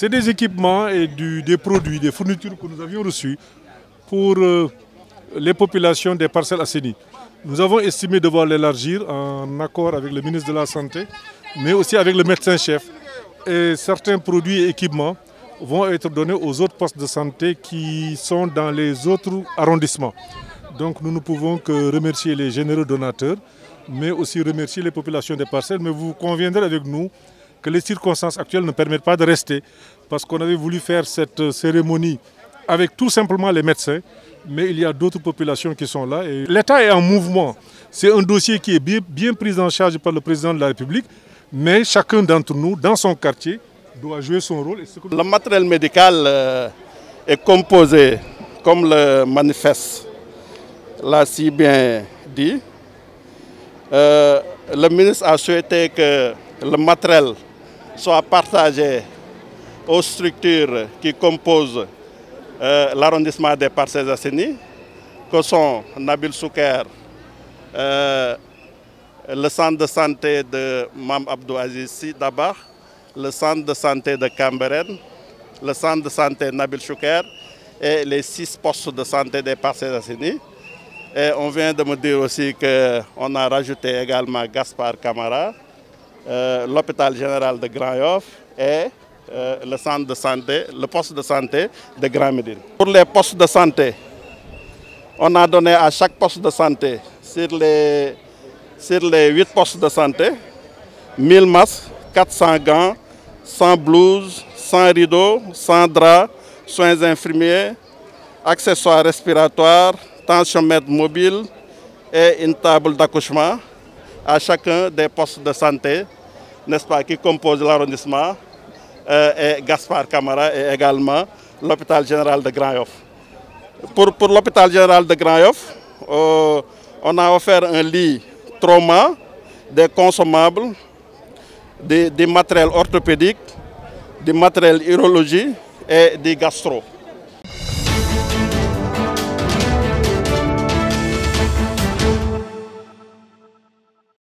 C'est des équipements et des produits, des fournitures que nous avions reçus pour euh, les populations des parcelles assainies. Nous avons estimé devoir l'élargir en accord avec le ministre de la Santé, mais aussi avec le médecin-chef. Et certains produits et équipements vont être donnés aux autres postes de santé qui sont dans les autres arrondissements. Donc nous ne pouvons que remercier les généreux donateurs, mais aussi remercier les populations des parcelles. Mais vous conviendrez avec nous les circonstances actuelles ne permettent pas de rester, parce qu'on avait voulu faire cette cérémonie avec tout simplement les médecins, mais il y a d'autres populations qui sont là. L'État est en mouvement. C'est un dossier qui est bien, bien pris en charge par le président de la République, mais chacun d'entre nous, dans son quartier, doit jouer son rôle. Le matériel médical euh, est composé, comme le manifeste l'a si bien dit. Euh, le ministre a souhaité que le matériel soit partagé aux structures qui composent euh, l'arrondissement des Parcelles Asseni, que sont Nabil Souker, le centre de santé de Mam Abdou Aziz le centre de santé de Camberen, le centre de santé Nabil Chouker et les six postes de santé des Parcelles Assini. Et on vient de me dire aussi qu'on a rajouté également Gaspard Camara, euh, l'hôpital général de Grand Yoff et euh, le centre de santé, le poste de santé de Grand Médine. Pour les postes de santé, on a donné à chaque poste de santé, sur les, sur les 8 postes de santé, 1000 masques, 400 gants, sans blouse, sans rideau, sans drap, soins infirmiers, accessoires respiratoires, tensiomètre mobile et une table d'accouchement à chacun des postes de santé, n'est-ce pas, qui composent l'arrondissement, euh, et Gaspard Camara et également l'hôpital général de Grand. Pour, l'hôpital général de Grand euh, on a offert un lit trauma, des consommables, des, des matériels orthopédiques, du matériel urologie et des gastro.